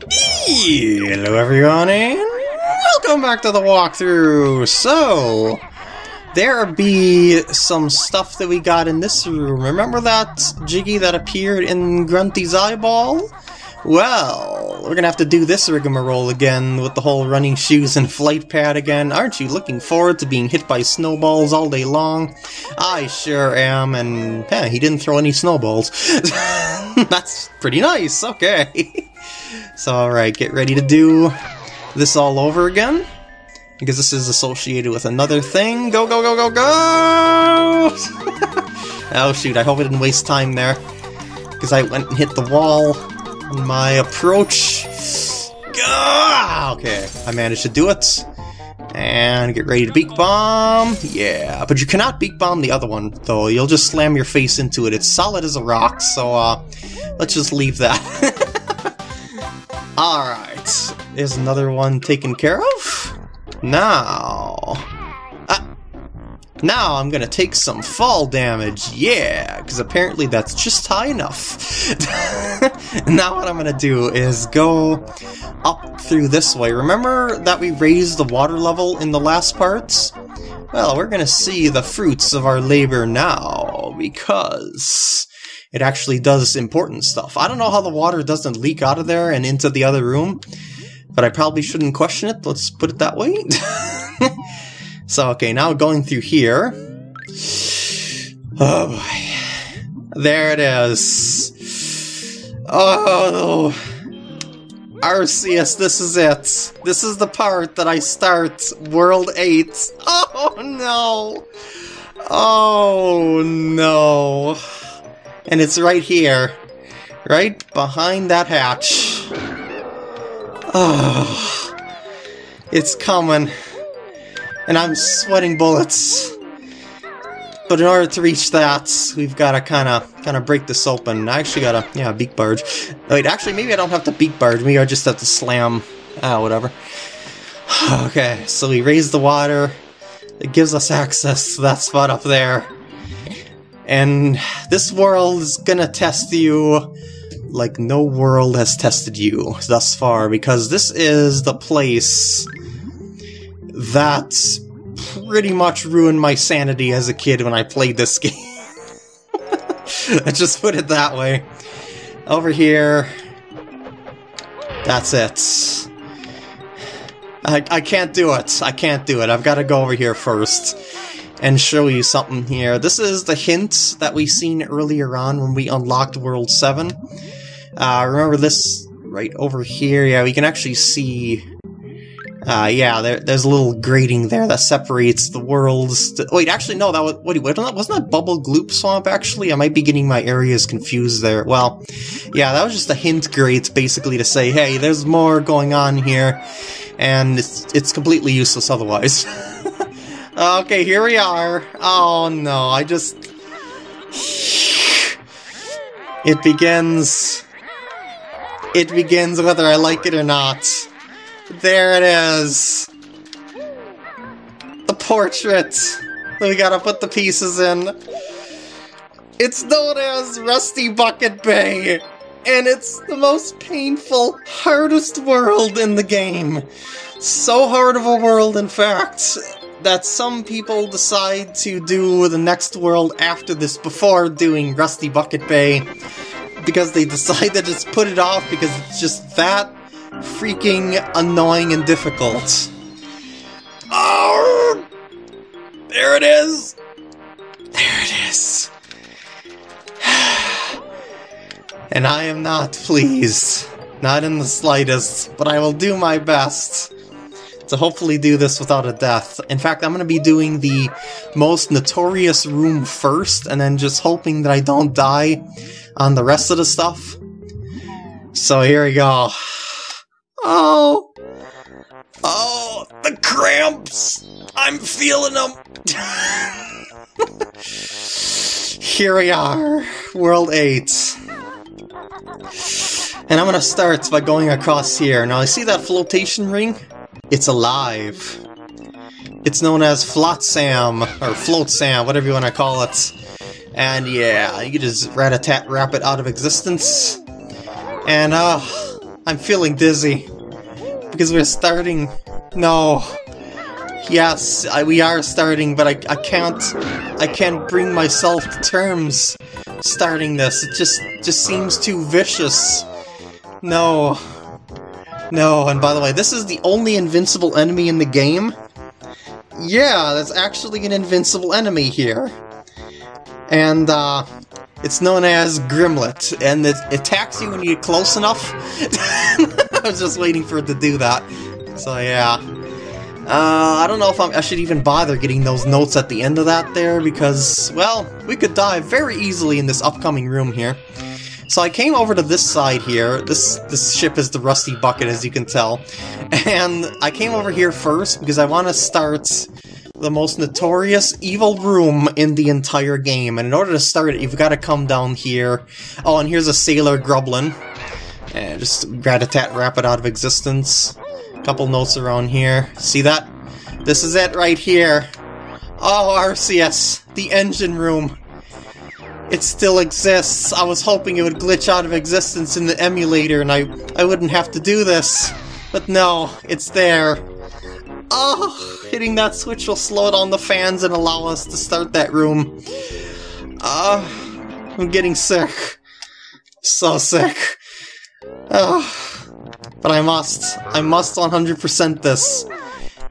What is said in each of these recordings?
Hello everyone and welcome back to the walkthrough! So, there be some stuff that we got in this room. Remember that Jiggy that appeared in Grunty's eyeball? Well, we're gonna have to do this rigmarole again with the whole running shoes and flight pad again. Aren't you looking forward to being hit by snowballs all day long? I sure am, and yeah, he didn't throw any snowballs. That's pretty nice, okay. So, alright, get ready to do this all over again. Because this is associated with another thing. Go, go, go, go, go! oh shoot, I hope I didn't waste time there. Because I went and hit the wall on my approach. Okay, I managed to do it. And get ready to beak bomb. Yeah, but you cannot beak bomb the other one, though. You'll just slam your face into it. It's solid as a rock, so uh, let's just leave that. Alright, there's another one taken care of. Now... Ah, now I'm gonna take some fall damage, yeah, because apparently that's just high enough. now what I'm gonna do is go up through this way. Remember that we raised the water level in the last parts? Well, we're gonna see the fruits of our labor now, because it actually does important stuff. I don't know how the water doesn't leak out of there and into the other room, but I probably shouldn't question it, let's put it that way. so, okay, now going through here. Oh boy. There it is. Oh, Arceus, this is it. This is the part that I start World 8. Oh no! Oh no! And it's right here. Right behind that hatch. Oh, it's coming. And I'm sweating bullets. But in order to reach that, we've got to kind of kind of break this open. I actually got to, yeah, beak barge. Wait, actually, maybe I don't have to beak barge. Maybe I just have to slam. Ah, whatever. Okay, so we raise the water. It gives us access to that spot up there. And this world is gonna test you like no world has tested you thus far, because this is the place that pretty much ruined my sanity as a kid when I played this game. I just put it that way. Over here, that's it. I, I can't do it. I can't do it. I've got to go over here first and show you something here. This is the hint that we seen earlier on when we unlocked World 7. Uh, remember this right over here? Yeah, we can actually see... Uh, yeah, there, there's a little grating there that separates the worlds. Wait, actually, no, that was... Wait, wasn't that Bubble Gloop Swamp, actually? I might be getting my areas confused there. Well, yeah, that was just a hint grate, basically, to say, hey, there's more going on here, and it's, it's completely useless otherwise. Okay, here we are. Oh no, I just... It begins... It begins whether I like it or not. There it is. The portrait. We gotta put the pieces in. It's known as Rusty Bucket Bay, and it's the most painful, hardest world in the game. So hard of a world, in fact, that some people decide to do the next world after this before doing Rusty Bucket Bay because they decide to just put it off because it's just that freaking annoying and difficult. Oh! There it is! There it is! and I am not pleased. Not in the slightest, but I will do my best to hopefully do this without a death. In fact, I'm going to be doing the most notorious room first, and then just hoping that I don't die on the rest of the stuff. So here we go. Oh! Oh, the cramps! I'm feeling them! here we are, World 8. And I'm gonna start by going across here. Now, I see that flotation ring? It's alive. It's known as Flotsam, or Float Sam, whatever you want to call it. And yeah, you just rat-a-tat rap it out of existence. And uh, I'm feeling dizzy. Because we're starting... No. Yes, I, we are starting, but I, I can't... I can't bring myself to terms starting this. It just, just seems too vicious. No. No, and by the way, this is the only invincible enemy in the game. Yeah, there's actually an invincible enemy here. And, uh, it's known as Grimlet, and it attacks you when you get close enough. I was just waiting for it to do that. So yeah. Uh, I don't know if I'm, i should even bother getting those notes at the end of that there, because, well, we could die very easily in this upcoming room here. So I came over to this side here. This this ship is the Rusty Bucket, as you can tell. And I came over here first because I want to start the most notorious evil room in the entire game. And in order to start it, you've got to come down here. Oh, and here's a Sailor Grublin. And eh, just Gratatat wrap it out of existence. Couple notes around here. See that? This is it right here. Oh, Arceus, the engine room. It still exists. I was hoping it would glitch out of existence in the emulator and I, I wouldn't have to do this. But no, it's there. Oh, hitting that switch will slow down the fans and allow us to start that room. Uh, I'm getting sick. So sick. Oh, but I must. I must 100% this.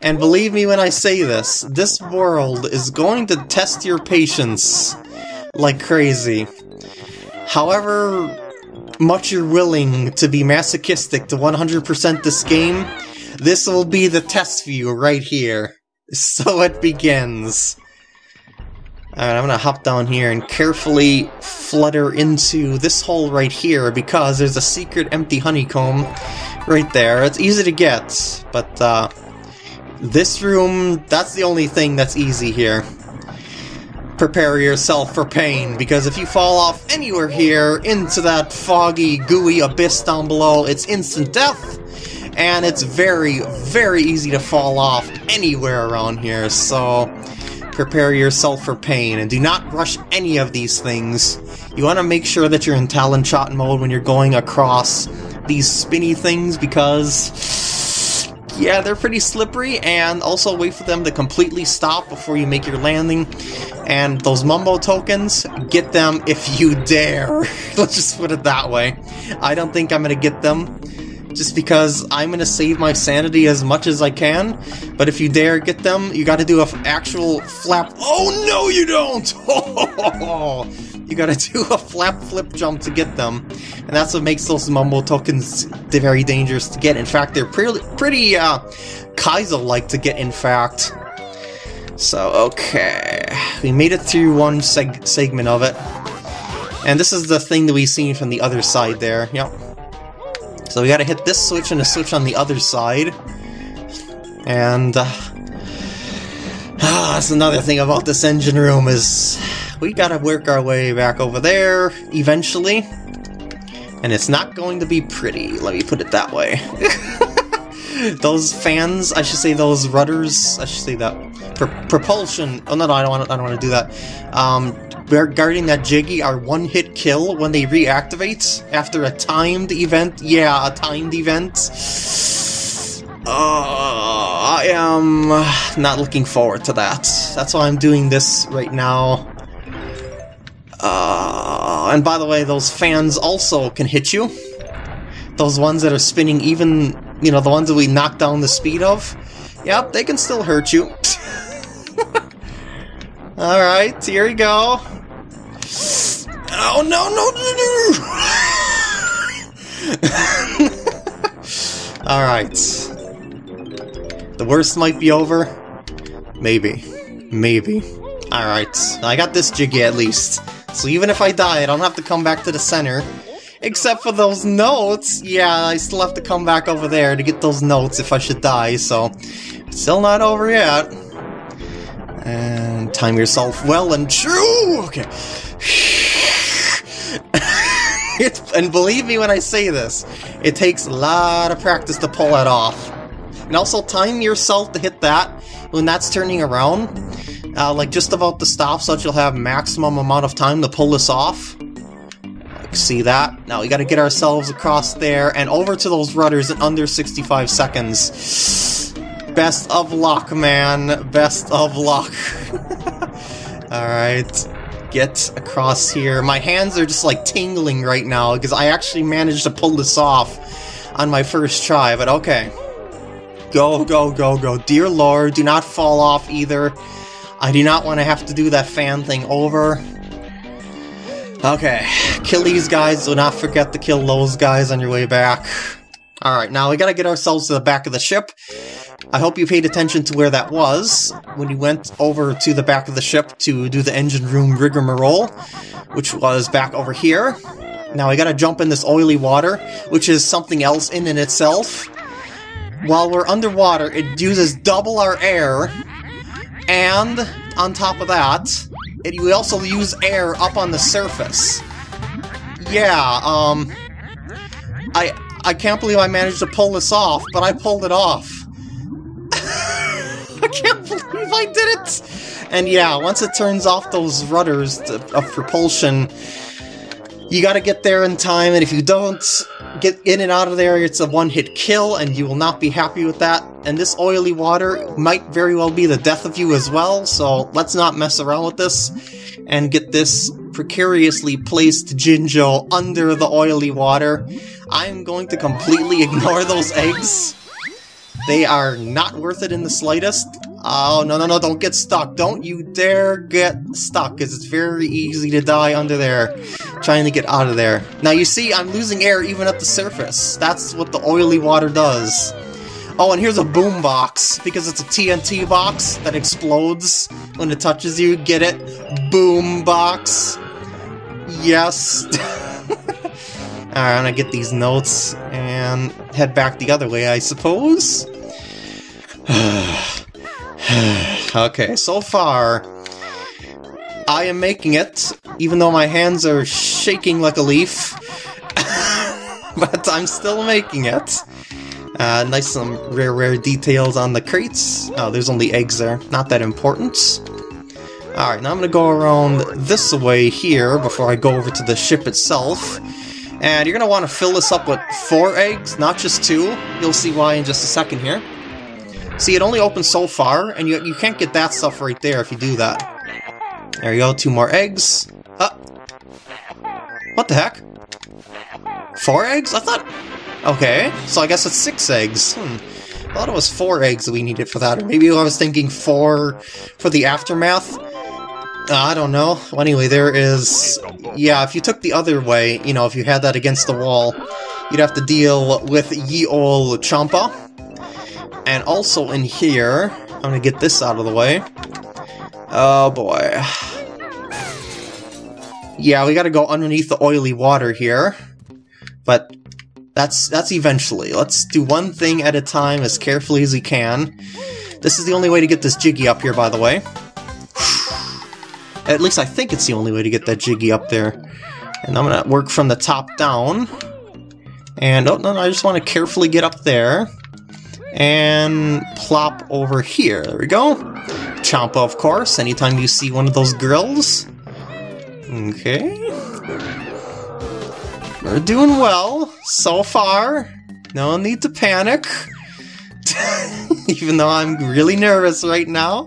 And believe me when I say this, this world is going to test your patience like crazy. However much you're willing to be masochistic to 100% this game, this will be the test for you right here. So it begins. Alright, I'm gonna hop down here and carefully flutter into this hole right here because there's a secret empty honeycomb right there. It's easy to get, but uh, this room, that's the only thing that's easy here. Prepare yourself for pain, because if you fall off anywhere here into that foggy, gooey abyss down below, it's instant death and it's very, very easy to fall off anywhere around here, so prepare yourself for pain, and do not rush any of these things. You want to make sure that you're in Talon Trot mode when you're going across these spinny things, because, yeah, they're pretty slippery, and also wait for them to completely stop before you make your landing. And those Mumbo tokens, get them if you dare. Let's just put it that way. I don't think I'm going to get them just because I'm gonna save my sanity as much as I can. But if you dare get them, you gotta do an actual flap. Oh no, you don't! you gotta do a flap flip jump to get them. And that's what makes those Mumbo tokens very dangerous to get. In fact, they're pretty, pretty uh, Kaizo-like to get, in fact. So, okay. We made it through one seg segment of it. And this is the thing that we've seen from the other side there. Yep. So we gotta hit this switch and a switch on the other side. And, uh, ah, that's another thing about this engine room is we gotta work our way back over there eventually. And it's not going to be pretty, let me put it that way. those fans, I should say those rudders, I should say that, Pro propulsion, oh no, no, I don't want to, I don't want to do that. Um, that Jiggy our one-hit kill when they reactivate after a timed event. Yeah, a timed event. Uh, I am not looking forward to that. That's why I'm doing this right now. Uh, and by the way, those fans also can hit you. Those ones that are spinning even, you know, the ones that we knock down the speed of. Yep, they can still hurt you. Alright, here we go. Oh no no no! no. Alright. The worst might be over. Maybe. Maybe. Alright. I got this jiggy at least. So even if I die, I don't have to come back to the center. Except for those notes. Yeah, I still have to come back over there to get those notes if I should die, so... Still not over yet. And time yourself well and true! Okay. and believe me when I say this, it takes a lot of practice to pull that off. And also time yourself to hit that when that's turning around, uh, like just about to stop so that you'll have maximum amount of time to pull this off. See that? Now we gotta get ourselves across there and over to those rudders in under 65 seconds. Best of luck, man. Best of luck. Alright. Get across here. My hands are just like tingling right now because I actually managed to pull this off on my first try, but okay. Go, go, go, go. Dear Lord, do not fall off either. I do not want to have to do that fan thing over. Okay, kill these guys, do not forget to kill those guys on your way back. Alright, now we gotta get ourselves to the back of the ship. I hope you paid attention to where that was when you went over to the back of the ship to do the engine room rigmarole, which was back over here. Now we gotta jump in this oily water, which is something else in and itself. While we're underwater, it uses double our air, and on top of that, it, we also use air up on the surface. Yeah, um... I, I can't believe I managed to pull this off, but I pulled it off. I can't believe I did it! And yeah, once it turns off those rudders of propulsion, you gotta get there in time, and if you don't get in and out of there, it's a one-hit kill, and you will not be happy with that. And this oily water might very well be the death of you as well, so let's not mess around with this, and get this precariously placed Jinjo under the oily water. I'm going to completely ignore those eggs. They are not worth it in the slightest. Oh, no, no, no, don't get stuck. Don't you dare get stuck, because it's very easy to die under there, trying to get out of there. Now, you see, I'm losing air even at the surface. That's what the oily water does. Oh, and here's a boom box, because it's a TNT box that explodes when it touches you. Get it? Boom box. Yes. I'm gonna get these notes and head back the other way, I suppose. okay, so far, I am making it, even though my hands are shaking like a leaf. but I'm still making it. Uh, nice some rare, rare details on the crates. Oh, there's only eggs there. Not that important. Alright, now I'm gonna go around this way here before I go over to the ship itself. And you're gonna want to fill this up with four eggs, not just two. You'll see why in just a second here. See, it only opens so far, and you, you can't get that stuff right there if you do that. There you go, two more eggs. Uh, what the heck? Four eggs? I thought... Okay, so I guess it's six eggs. Hmm. I thought it was four eggs that we needed for that, or maybe I was thinking four for the aftermath. I don't know. Well, anyway, there is... Yeah, if you took the other way, you know, if you had that against the wall, you'd have to deal with Ye Ol Champa, and also in here, I'm gonna get this out of the way. Oh boy. Yeah, we gotta go underneath the oily water here. But that's that's eventually. Let's do one thing at a time as carefully as we can. This is the only way to get this Jiggy up here, by the way. At least I think it's the only way to get that Jiggy up there. And I'm gonna work from the top down. And, oh, no, I just want to carefully get up there and plop over here. There we go. Champa, of course, anytime you see one of those grills. Okay. We're doing well so far. No need to panic. Even though I'm really nervous right now.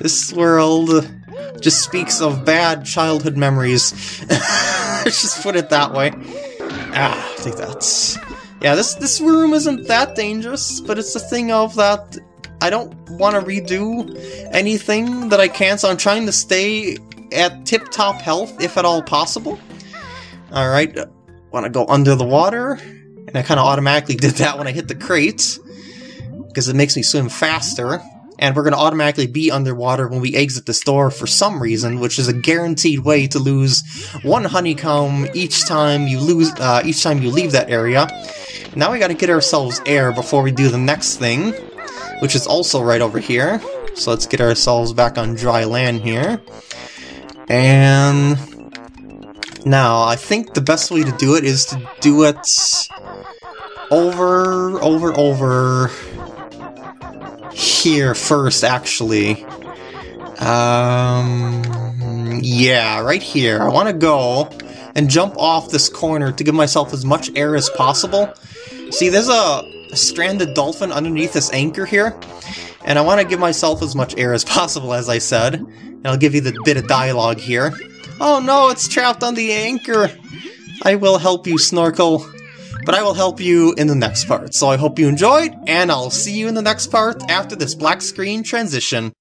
This world just speaks of bad childhood memories. Let's just put it that way. Ah, I think that's yeah, this this room isn't that dangerous, but it's the thing of that I don't want to redo anything that I can, so I'm trying to stay at tip-top health, if at all possible. Alright, want to go under the water, and I kind of automatically did that when I hit the crate, because it makes me swim faster, and we're going to automatically be underwater when we exit the store for some reason, which is a guaranteed way to lose one honeycomb each time you lose, uh, each time you leave that area. Now we gotta get ourselves air before we do the next thing, which is also right over here. So let's get ourselves back on dry land here. And now, I think the best way to do it is to do it over, over, over here first, actually. Um, yeah, right here. I want to go and jump off this corner to give myself as much air as possible. See, there's a, a stranded dolphin underneath this anchor here, and I want to give myself as much air as possible, as I said. And I'll give you the bit of dialogue here. Oh no, it's trapped on the anchor! I will help you, Snorkel. But I will help you in the next part. So I hope you enjoyed, and I'll see you in the next part after this black screen transition.